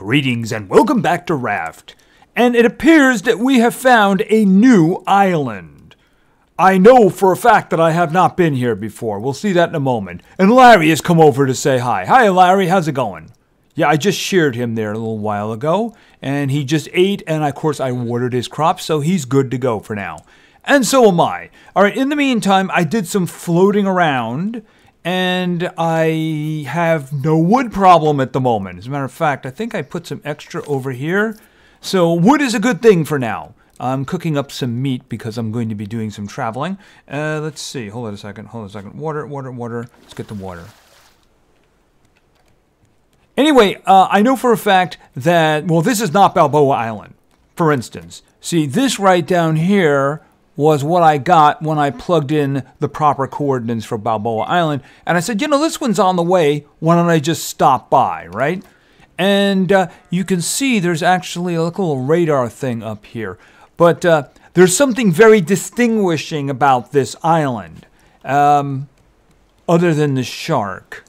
Greetings and welcome back to Raft. And it appears that we have found a new island. I know for a fact that I have not been here before. We'll see that in a moment. And Larry has come over to say hi. Hi, Larry. How's it going? Yeah, I just sheared him there a little while ago, and he just ate, and of course I watered his crops, so he's good to go for now. And so am I. All right, in the meantime, I did some floating around and I have no wood problem at the moment. As a matter of fact, I think I put some extra over here. So wood is a good thing for now. I'm cooking up some meat because I'm going to be doing some traveling. Uh, let's see. Hold on a second. Hold on a second. Water, water, water. Let's get the water. Anyway, uh, I know for a fact that, well, this is not Balboa Island, for instance. See, this right down here was what I got when I plugged in the proper coordinates for Balboa Island. And I said, you know, this one's on the way. Why don't I just stop by, right? And uh, you can see there's actually a little radar thing up here. But uh, there's something very distinguishing about this island, um, other than the shark.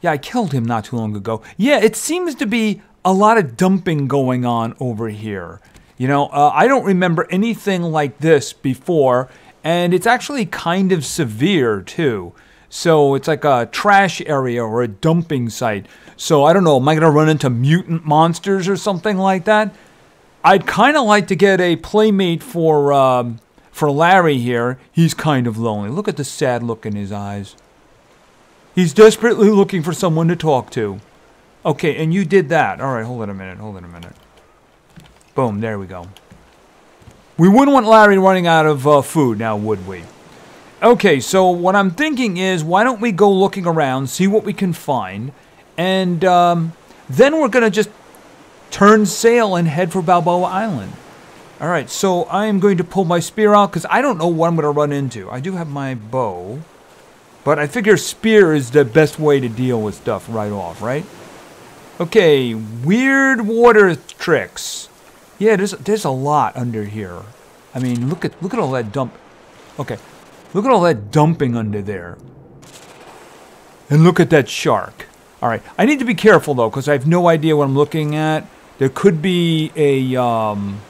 Yeah, I killed him not too long ago. Yeah, it seems to be a lot of dumping going on over here. You know, uh, I don't remember anything like this before, and it's actually kind of severe too. So it's like a trash area or a dumping site. So I don't know, am I going to run into mutant monsters or something like that? I'd kind of like to get a playmate for um, for Larry here. He's kind of lonely. Look at the sad look in his eyes. He's desperately looking for someone to talk to. Okay, and you did that. All right, hold on a minute. Hold on a minute. Boom, there we go. We wouldn't want Larry running out of uh, food now, would we? Okay, so what I'm thinking is, why don't we go looking around, see what we can find, and um, then we're going to just turn sail and head for Balboa Island. All right, so I am going to pull my spear out because I don't know what I'm going to run into. I do have my bow, but I figure spear is the best way to deal with stuff right off, right? Okay, weird water tricks. Yeah, there's there's a lot under here. I mean, look at look at all that dump. Okay, look at all that dumping under there. And look at that shark. All right, I need to be careful though, because I have no idea what I'm looking at. There could be a um,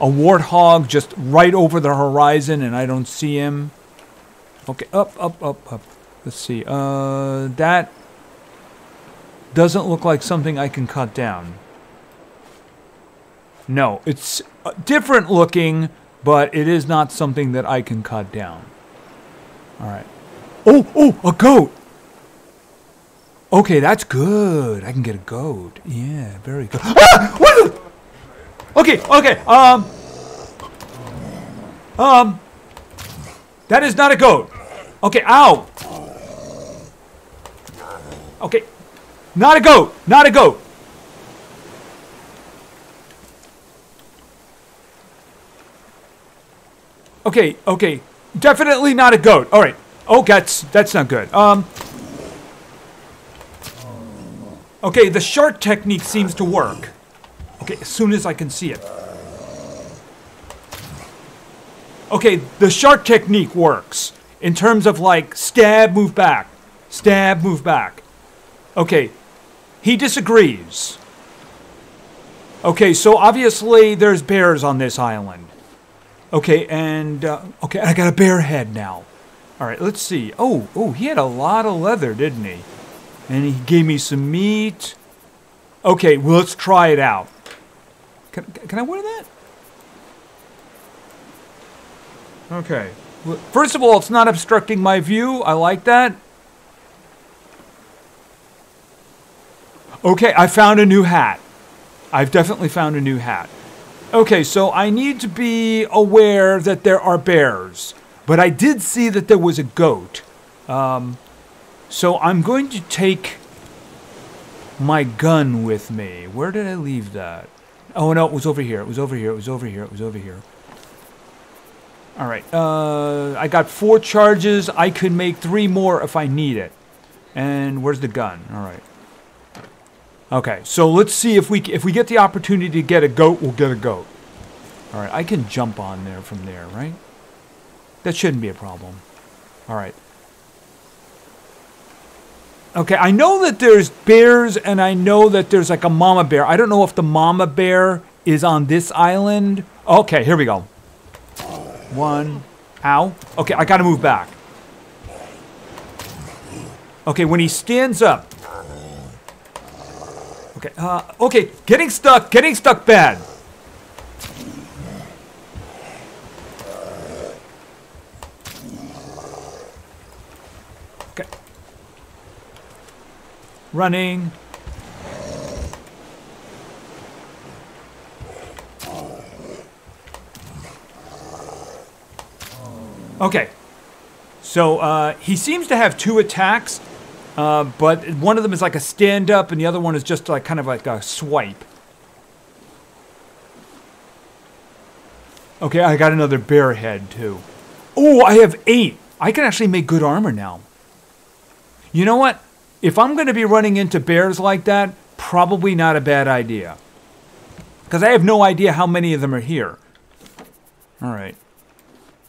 a warthog just right over the horizon, and I don't see him. Okay, up, up, up, up. Let's see. Uh, that doesn't look like something I can cut down. No, it's uh, different looking, but it is not something that I can cut down. All right. Oh, oh, a goat. Okay, that's good. I can get a goat. Yeah, very good. Ah! What? Okay, okay. Um. Um. That is not a goat. Okay, ow. Okay. Not a goat. Not a goat. Okay, okay. Definitely not a goat. All right. Oh, that's that's not good. Um. Okay, the shark technique seems to work. Okay, as soon as I can see it. Okay, the shark technique works in terms of like stab, move back, stab, move back. Okay, he disagrees. Okay, so obviously there's bears on this island. Okay, and uh, okay, I got a bear head now. All right, let's see. Oh, oh, he had a lot of leather, didn't he? And he gave me some meat. Okay, well, let's try it out. Can, can I wear that? Okay. First of all, it's not obstructing my view. I like that. Okay, I found a new hat. I've definitely found a new hat. Okay, so I need to be aware that there are bears, but I did see that there was a goat. Um, so I'm going to take my gun with me. Where did I leave that? Oh no, it was over here. It was over here. It was over here. It was over here. All right. Uh, I got four charges. I could make three more if I need it. And where's the gun? All right. Okay, so let's see if we if we get the opportunity to get a goat, we'll get a goat. All right, I can jump on there from there, right? That shouldn't be a problem. All right. Okay, I know that there's bears and I know that there's like a mama bear. I don't know if the mama bear is on this island. Okay, here we go. One. Ow. Okay, I gotta move back. Okay, when he stands up. Okay, uh, okay, getting stuck, getting stuck bad. Okay. Running. Okay. So uh, he seems to have two attacks, uh, but one of them is like a stand up, and the other one is just like kind of like a swipe. Okay, I got another bear head too. Oh, I have eight. I can actually make good armor now. You know what? If I'm going to be running into bears like that, probably not a bad idea. Because I have no idea how many of them are here. All right.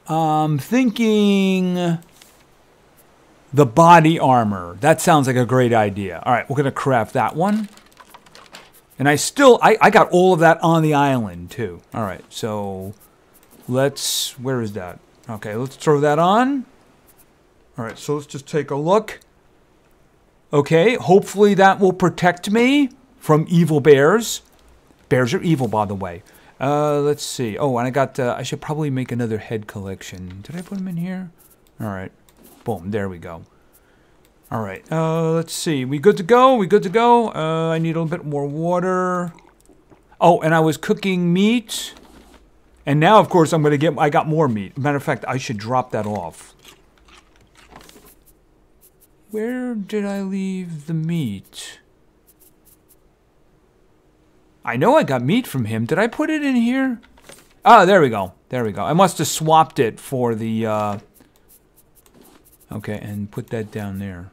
I'm thinking the body armor. That sounds like a great idea. All right, we're going to craft that one. And I still, I, I got all of that on the island too. All right, so let's, where is that? Okay, let's throw that on. All right, so let's just take a look. Okay, hopefully that will protect me from evil bears. Bears are evil, by the way. Uh, let's see. Oh, and I got, uh, I should probably make another head collection. Did I put them in here? All right. Boom, there we go. All right, uh, let's see. We good to go? We good to go? Uh, I need a little bit more water. Oh, and I was cooking meat. And now, of course, I'm going to get, I got more meat. Matter of fact, I should drop that off. Where did I leave the meat? I know I got meat from him. Did I put it in here? Ah, there we go. There we go. I must have swapped it for the, uh... Okay, and put that down there.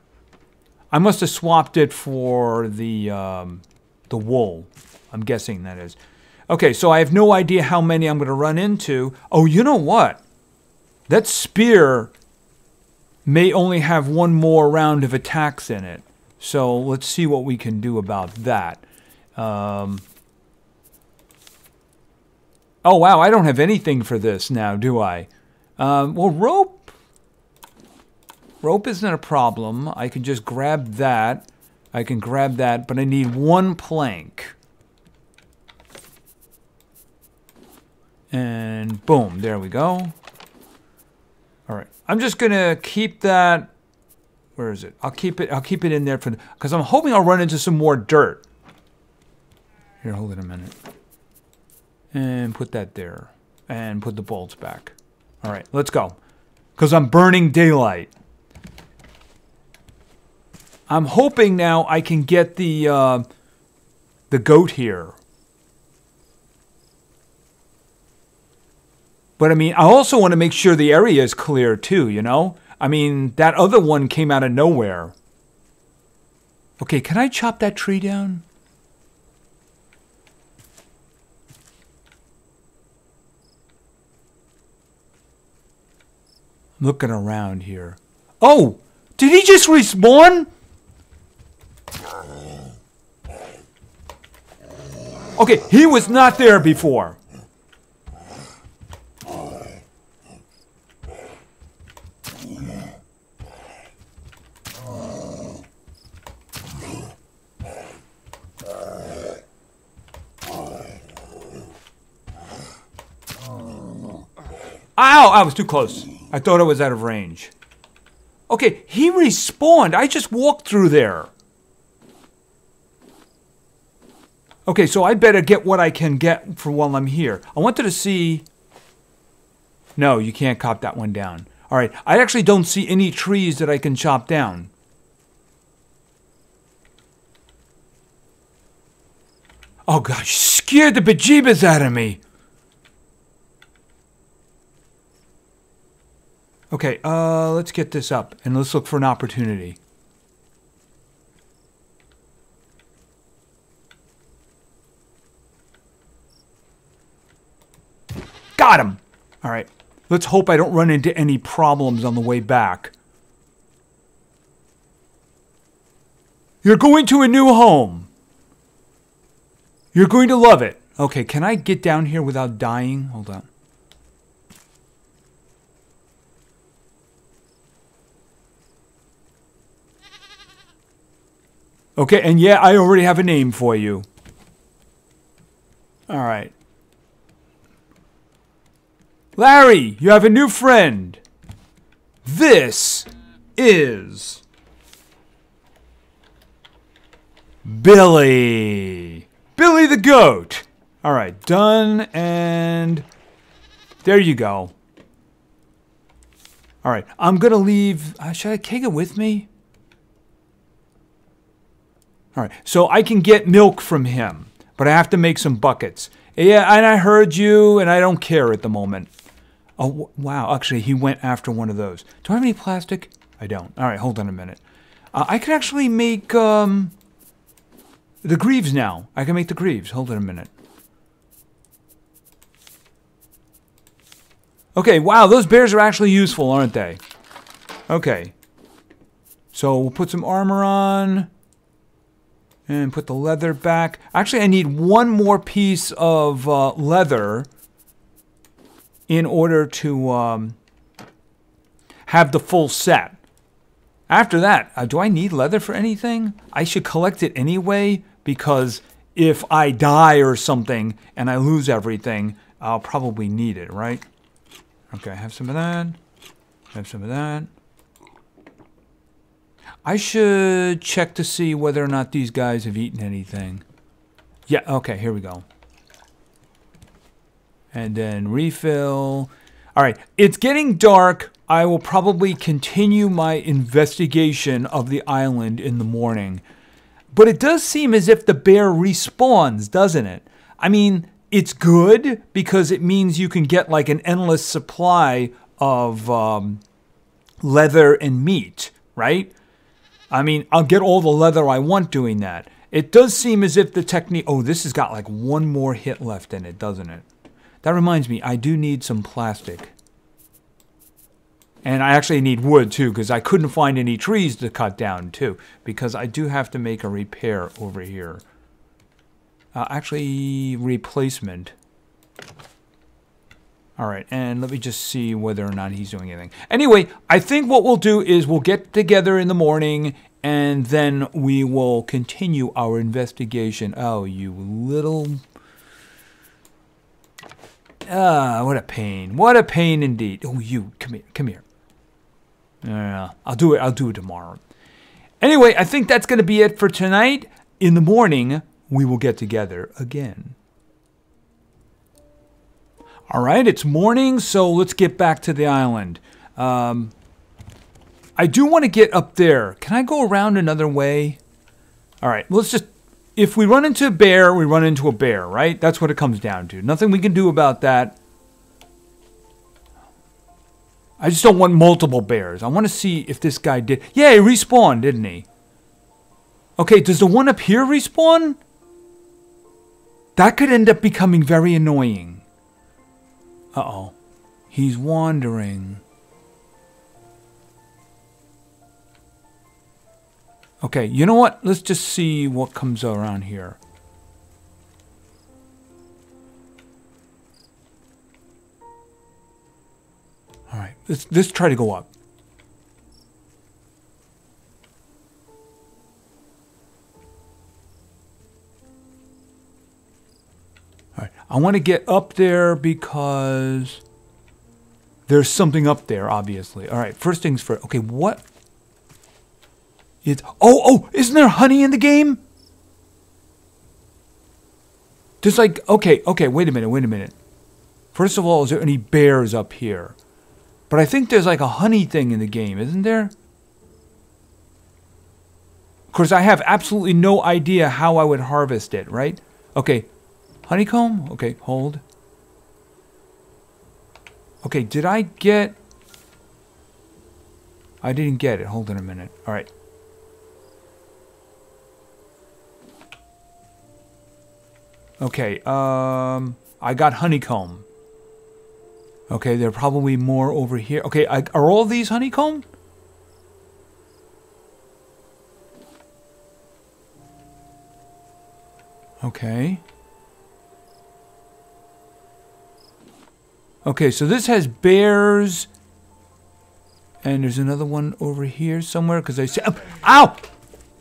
I must have swapped it for the, um, the wool. I'm guessing that is. Okay, so I have no idea how many I'm going to run into. Oh, you know what? That spear may only have one more round of attacks in it. So let's see what we can do about that. Um, Oh, wow, I don't have anything for this now, do I? Um, well, rope. Rope isn't a problem. I can just grab that. I can grab that, but I need one plank. And boom, there we go. All right, I'm just gonna keep that. Where is it? I'll keep it. I'll keep it in there for because I'm hoping I'll run into some more dirt. Here, hold it a minute and put that there and put the bolts back. All right, let's go. Because I'm burning daylight. I'm hoping now I can get the uh, the goat here. But I mean, I also want to make sure the area is clear too, you know? I mean, that other one came out of nowhere. Okay, can I chop that tree down? I'm looking around here. Oh! Did he just respawn? Okay, he was not there before. Ow! I was too close. I thought I was out of range. Okay, he respawned. I just walked through there. Okay, so I better get what I can get for while I'm here. I wanted to see... No, you can't chop that one down. All right, I actually don't see any trees that I can chop down. Oh gosh, scared the bejeebus out of me. Okay, uh, let's get this up and let's look for an opportunity. Got him! All right, let's hope I don't run into any problems on the way back. You're going to a new home. You're going to love it. Okay, can I get down here without dying? Hold on. Okay, and yeah, I already have a name for you. All right. Larry, you have a new friend. This is Billy. Billy the goat. All right, done and there you go. All right, I'm going to leave. Uh, should I take it with me? All right, so I can get milk from him, but I have to make some buckets. Yeah, and I heard you, and I don't care at the moment. Oh, wow. Actually, he went after one of those. Do I have any plastic? I don't. All right, hold on a minute. Uh, I can actually make um, the greaves now. I can make the greaves. Hold on a minute. Okay, wow, those bears are actually useful, aren't they? Okay. So we'll put some armor on and put the leather back. Actually, I need one more piece of uh, leather in order to um, have the full set. After that, uh, do I need leather for anything? I should collect it anyway because if I die or something and I lose everything, I'll probably need it, right? Okay, I have some of that. Have some of that. I should check to see whether or not these guys have eaten anything. Yeah, okay, here we go. And then refill. All right, it's getting dark. I will probably continue my investigation of the island in the morning. But it does seem as if the bear respawns, doesn't it? I mean, it's good because it means you can get like an endless supply of um, leather and meat, right? I mean, I'll get all the leather I want doing that. It does seem as if the technique. Oh, this has got like one more hit left in it, doesn't it? That reminds me, I do need some plastic. And I actually need wood too, because I couldn't find any trees to cut down too, because I do have to make a repair over here. Uh, actually, replacement. All right, and let me just see whether or not he's doing anything. Anyway, I think what we'll do is we'll get together in the morning and then we will continue our investigation. Oh, you little... Ah, what a pain. What a pain indeed. Oh, you, come here, come here. Yeah, I'll do it, I'll do it tomorrow. Anyway, I think that's going to be it for tonight. In the morning, we will get together again. All right, it's morning, so let's get back to the island. Um, I do want to get up there. Can I go around another way? All right, let's just. If we run into a bear, we run into a bear, right? That's what it comes down to. Nothing we can do about that. I just don't want multiple bears. I want to see if this guy did. Yeah, he respawned, didn't he? Okay, does the one up here respawn? That could end up becoming very annoying. Uh-oh. He's wandering. Okay, you know what? Let's just see what comes around here. All right, let's, let's try to go up. All right, I want to get up there because there's something up there, obviously. All right, first things first. Okay, what? It's oh oh, isn't there honey in the game? Just like okay okay wait a minute wait a minute. First of all, is there any bears up here? But I think there's like a honey thing in the game, isn't there? Of course, I have absolutely no idea how I would harvest it, right? Okay, Honeycomb? Okay, hold. Okay, did I get... I didn't get it. Hold on a minute. All right. Okay, um... I got honeycomb. Okay, there are probably more over here. Okay, I, are all these honeycomb? Okay. Okay, so this has bears. And there's another one over here somewhere because I see. Oh, ow!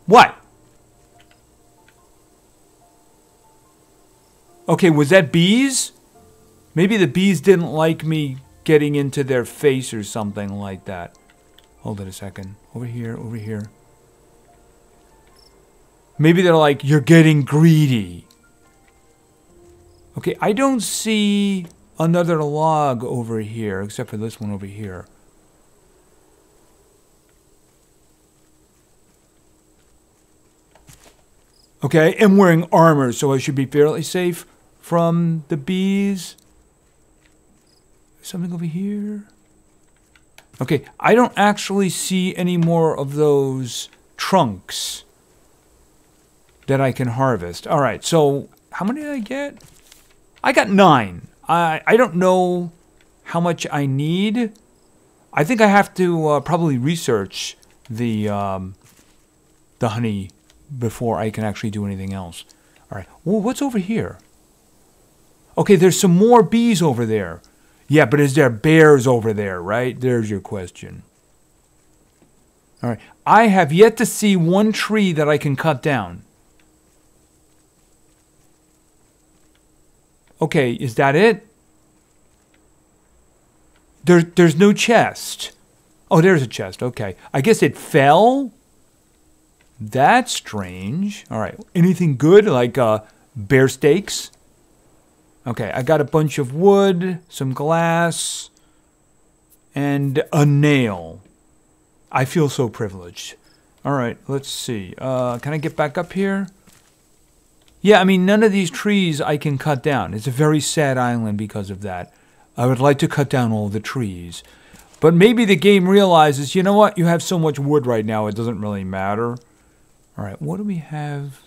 What? Okay, was that bees? Maybe the bees didn't like me getting into their face or something like that. Hold it a second. Over here, over here. Maybe they're like, you're getting greedy. Okay, I don't see another log over here, except for this one over here. Okay, I'm wearing armor, so I should be fairly safe from the bees. Something over here. Okay, I don't actually see any more of those trunks that I can harvest. All right, so how many did I get? I got nine. I, I don't know how much I need. I think I have to uh, probably research the um, the honey before I can actually do anything else. All right. Well, what's over here? Okay, there's some more bees over there. Yeah, but is there bears over there, right? There's your question. All right. I have yet to see one tree that I can cut down. Okay, is that it? There, there's no chest. Oh, there's a chest. Okay. I guess it fell? That's strange. All right. Anything good like uh, bear steaks? Okay, I got a bunch of wood, some glass, and a nail. I feel so privileged. All right, let's see. Uh, can I get back up here? Yeah, I mean, none of these trees I can cut down. It's a very sad island because of that. I would like to cut down all the trees. But maybe the game realizes, you know what? You have so much wood right now, it doesn't really matter. All right, what do we have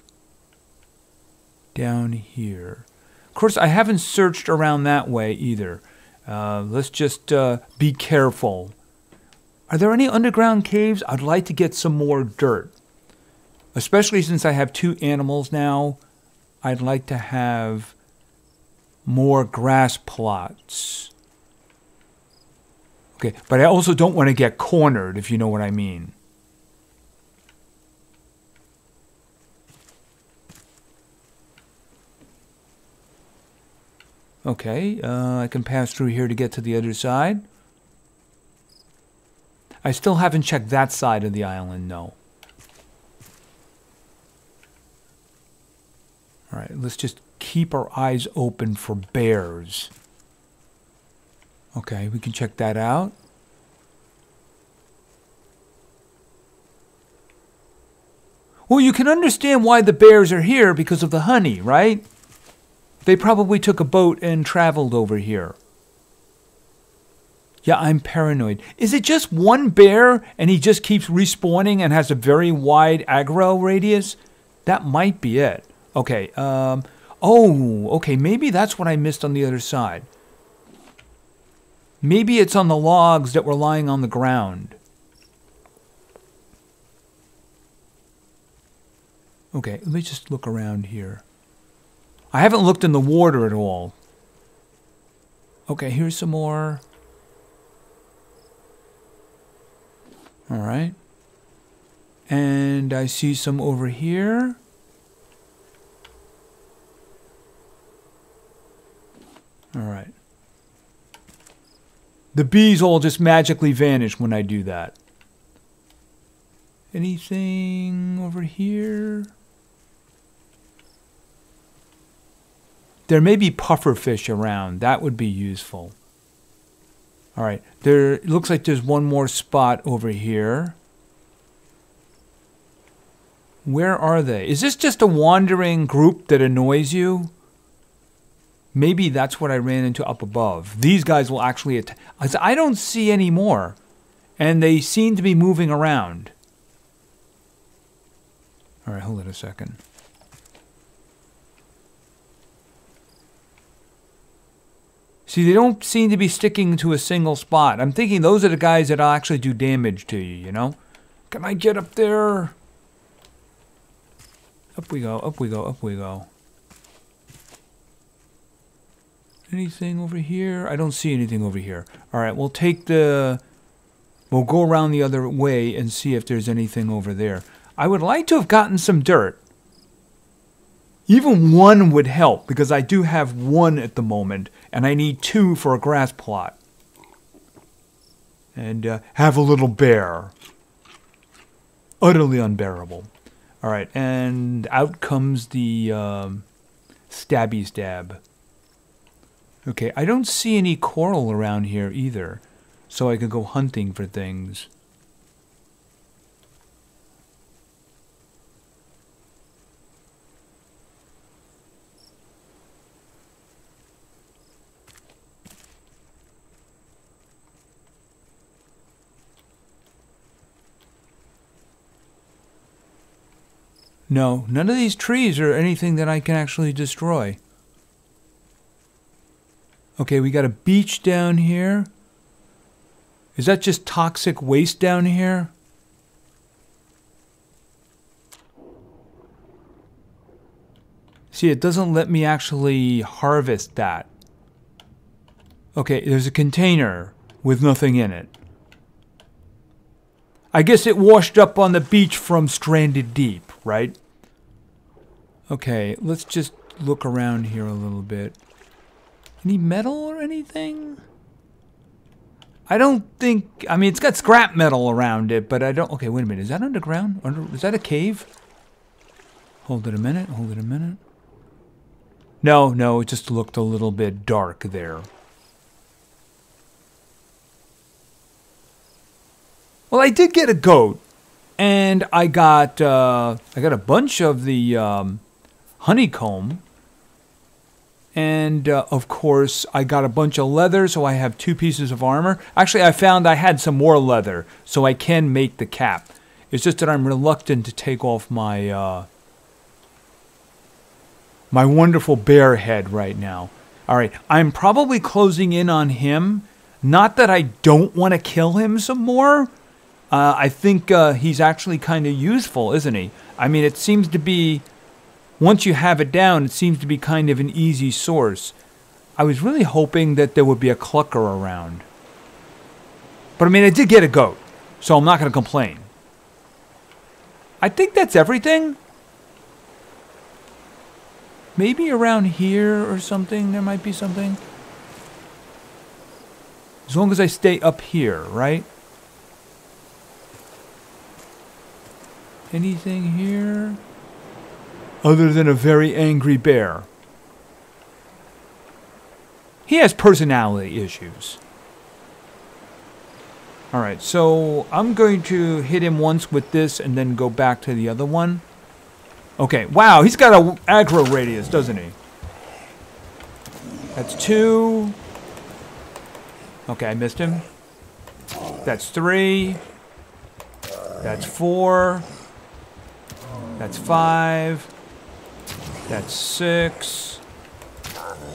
down here? Of course, I haven't searched around that way either. Uh, let's just uh, be careful. Are there any underground caves? I'd like to get some more dirt. Especially since I have two animals now, I'd like to have more grass plots. Okay, but I also don't want to get cornered, if you know what I mean. Okay, uh, I can pass through here to get to the other side. I still haven't checked that side of the island, no. Alright, let's just keep our eyes open for bears. Okay, we can check that out. Well, you can understand why the bears are here because of the honey, right? They probably took a boat and traveled over here. Yeah, I'm paranoid. Is it just one bear and he just keeps respawning and has a very wide aggro radius? That might be it. Okay, um, Oh, okay, maybe that's what I missed on the other side. Maybe it's on the logs that were lying on the ground. Okay, let me just look around here. I haven't looked in the water at all. Okay, here's some more. All right. And I see some over here. All right. The bees all just magically vanish when I do that. Anything over here? There may be puffer fish around. That would be useful. All right. There looks like there's one more spot over here. Where are they? Is this just a wandering group that annoys you? Maybe that's what I ran into up above. These guys will actually attack. I don't see any more. And they seem to be moving around. All right, hold it a second. See, they don't seem to be sticking to a single spot. I'm thinking those are the guys that'll actually do damage to you, you know? Can I get up there? Up we go, up we go, up we go. Anything over here? I don't see anything over here. All right, we'll take the... We'll go around the other way and see if there's anything over there. I would like to have gotten some dirt. Even one would help because I do have one at the moment and I need two for a grass plot. And uh, have a little bear. Utterly unbearable. All right, and out comes the um, stabby stab. Okay, I don't see any coral around here either, so I could go hunting for things. No, none of these trees are anything that I can actually destroy. Okay, we got a beach down here. Is that just toxic waste down here? See, it doesn't let me actually harvest that. Okay, there's a container with nothing in it. I guess it washed up on the beach from Stranded Deep, right? Okay, let's just look around here a little bit. Any metal or anything? I don't think. I mean, it's got scrap metal around it, but I don't. Okay, wait a minute. Is that underground? Under? Is that a cave? Hold it a minute. Hold it a minute. No, no. It just looked a little bit dark there. Well, I did get a goat, and I got uh, I got a bunch of the um, honeycomb. And uh, of course, I got a bunch of leather, so I have two pieces of armor. Actually, I found I had some more leather, so I can make the cap. It's just that I'm reluctant to take off my uh, my wonderful bear head right now. All right, I'm probably closing in on him. Not that I don't want to kill him some more. Uh, I think uh, he's actually kind of useful, isn't he? I mean, it seems to be once you have it down, it seems to be kind of an easy source. I was really hoping that there would be a clucker around. But I mean, I did get a goat, so I'm not going to complain. I think that's everything. Maybe around here or something, there might be something. As long as I stay up here, right? Anything here? Other than a very angry bear. He has personality issues. Alright, so I'm going to hit him once with this and then go back to the other one. Okay, wow, he's got a aggro radius, doesn't he? That's two. Okay, I missed him. That's three. That's four. That's five. That's six.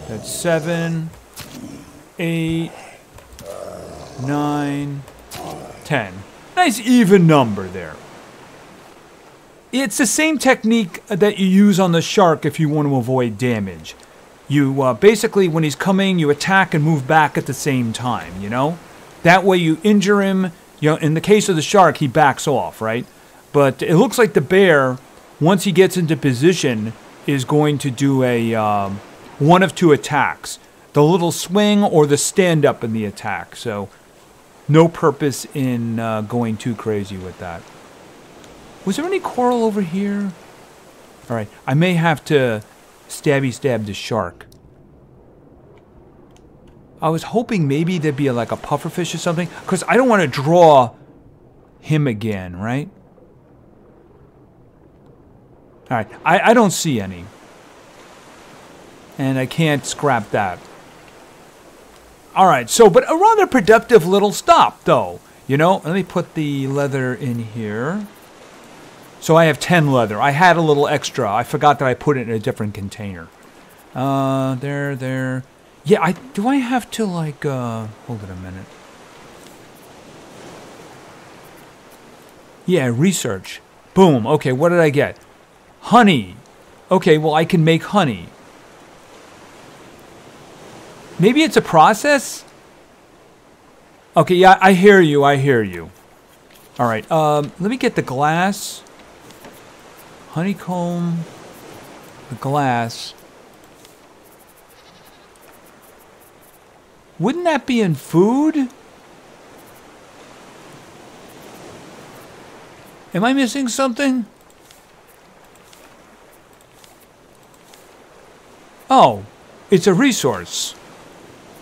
That's seven, eight, nine, ten. Nice even number there. It's the same technique that you use on the shark if you want to avoid damage. You uh, basically, when he's coming, you attack and move back at the same time, you know? That way you injure him. You know, in the case of the shark, he backs off, right? But it looks like the bear, once he gets into position, is going to do a um, one of two attacks the little swing or the stand up in the attack. So, no purpose in uh, going too crazy with that. Was there any coral over here? All right, I may have to stabby stab the shark. I was hoping maybe there'd be a, like a pufferfish or something, because I don't want to draw him again, right? All right, I, I don't see any. And I can't scrap that. All right, so, but a rather productive little stop, though. You know, let me put the leather in here. So I have 10 leather. I had a little extra. I forgot that I put it in a different container. Uh, there, there. Yeah, I do I have to, like, uh, hold it a minute. Yeah, research. Boom. Okay, what did I get? Honey. Okay, well, I can make honey. Maybe it's a process? Okay, yeah, I hear you, I hear you. All right, um, let me get the glass. Honeycomb, the glass. Wouldn't that be in food? Am I missing something? Oh, it's a resource.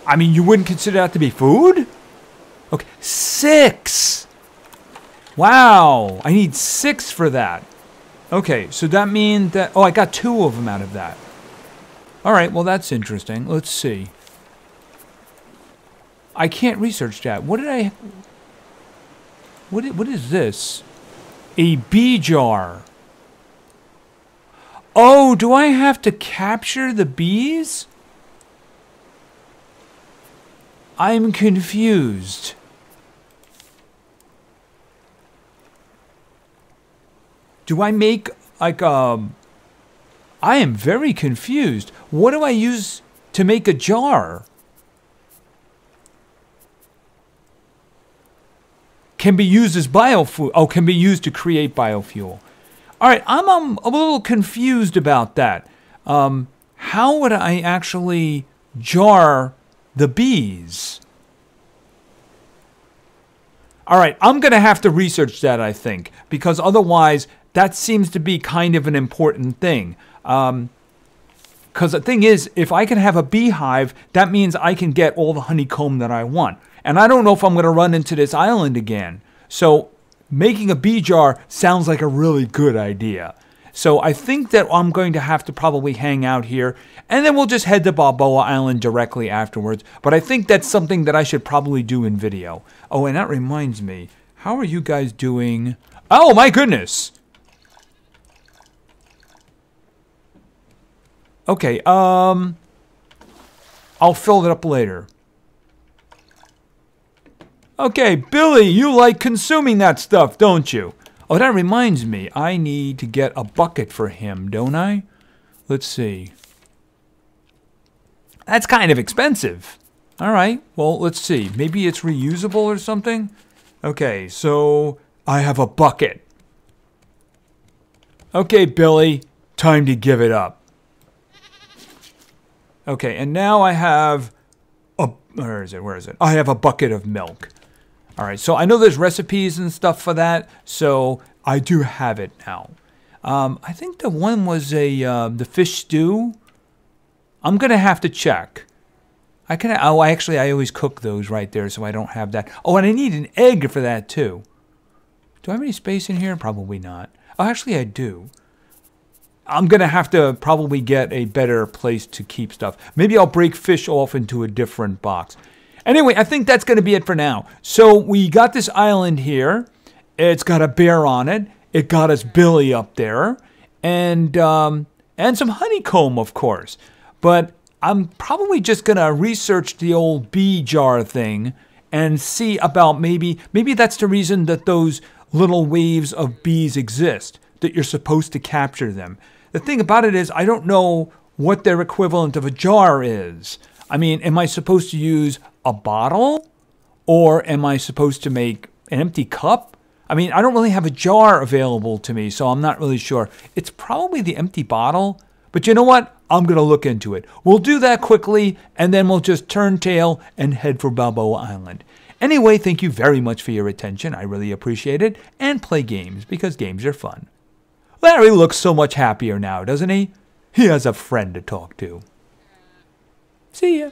I mean, you wouldn't consider that to be food? Okay, six. Wow, I need six for that. Okay, so that means that, oh, I got two of them out of that. All right, well, that's interesting. Let's see. I can't research that. What did I, what, what is this? A bee jar. Oh, do I have to capture the bees? I'm confused. Do I make like um I am very confused. What do I use to make a jar? Can be used as biofuel. Oh, can be used to create biofuel. All right, I'm, I'm a little confused about that. Um, how would I actually jar the bees? All right, I'm going to have to research that, I think, because otherwise that seems to be kind of an important thing. Because um, the thing is, if I can have a beehive, that means I can get all the honeycomb that I want. And I don't know if I'm going to run into this island again. So making a bee jar sounds like a really good idea. So I think that I'm going to have to probably hang out here and then we'll just head to Balboa Island directly afterwards. But I think that's something that I should probably do in video. Oh, and that reminds me, how are you guys doing? Oh my goodness! Okay, um, I'll fill it up later. Okay, Billy, you like consuming that stuff, don't you? Oh, that reminds me. I need to get a bucket for him, don't I? Let's see. That's kind of expensive. All right, well, let's see. Maybe it's reusable or something? Okay, so I have a bucket. Okay, Billy, time to give it up. Okay, and now I have a, where is it, where is it? I have a bucket of milk. All right, so I know there's recipes and stuff for that, so I do have it now. Um, I think the one was a uh, the fish stew. I'm gonna have to check. I can. Oh, actually, I always cook those right there, so I don't have that. Oh, and I need an egg for that too. Do I have any space in here? Probably not. Oh, actually, I do. I'm gonna have to probably get a better place to keep stuff. Maybe I'll break fish off into a different box. Anyway, I think that's going to be it for now. So we got this island here. It's got a bear on it. It got us Billy up there, and um, and some honeycomb, of course. But I'm probably just gonna research the old bee jar thing and see about maybe maybe that's the reason that those little waves of bees exist. That you're supposed to capture them. The thing about it is, I don't know what their equivalent of a jar is. I mean, am I supposed to use a bottle? Or am I supposed to make an empty cup? I mean, I don't really have a jar available to me, so I'm not really sure. It's probably the empty bottle, but you know what? I'm going to look into it. We'll do that quickly, and then we'll just turn tail and head for Balboa Island. Anyway, thank you very much for your attention. I really appreciate it. And play games, because games are fun. Larry looks so much happier now, doesn't he? He has a friend to talk to. See ya.